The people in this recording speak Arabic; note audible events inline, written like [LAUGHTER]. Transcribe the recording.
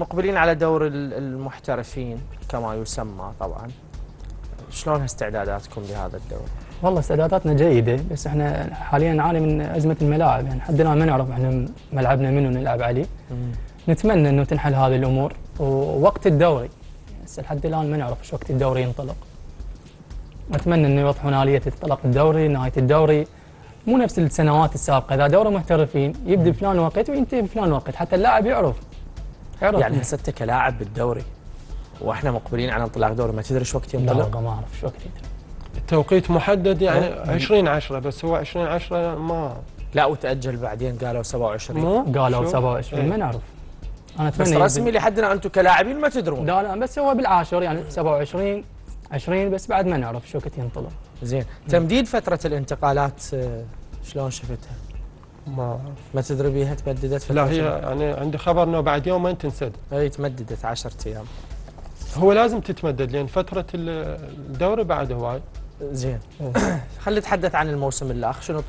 مقبلين على دور ال- المحترفين كما يسمى طبعا. شلون استعداداتكم لهذا الدور؟ والله استعداداتنا جيدة بس إحنا حاليا نعاني من أزمة الملاعب. يعني حد الآن ما نعرف إحنا ملعبنا منو نلعب عليه. نتمنى إنه تنحل هذه الأمور. ووقت الدوري هسه لحد الآن ما نعرف إيش وقت الدوري ينطلق. أتمنى إنه يوضحون آلية انطلاق الدوري نهاية الدوري. مو نفس السنوات السابقة إذا دوري محترفين يبدأ بفلان وقت وينتهي بفلان وقت حتى اللاعب يعرف. يعني هسه انت كلاعب بالدوري وإحنا مقبلين على انطلاق دوري ما تدري إيش وقت لا ينطلق؟ والله ما أعرف إيش وقت ينتهي التوقيت محدد يعني أه. 20 10 بس هو 20 10 ما لا وتأجل بعدين قالوا 27 مو قالوا شوف. 27 إيه. ما نعرف أنا بس أتمنى يبدأ- رسمي لحد الان أنتم كلاعبين ما تدرون لا لا بس هو بالعاشر يعني 27 20 بس بعد ما نعرف شو وقت ينطلق زين تمديد فترة الانتقالات آه، شلون شفتها؟ ما ما تدري بيها تمددت فتره لا هي يعني عندي خبر إنه بعد يومين تنسد. هي تمددت 10 أيام. هو لازم تتمدد لأن فترة الدوري بعد هواي. زين. [COUGHS] خلينا نتحدث عن الموسم الاخ شنو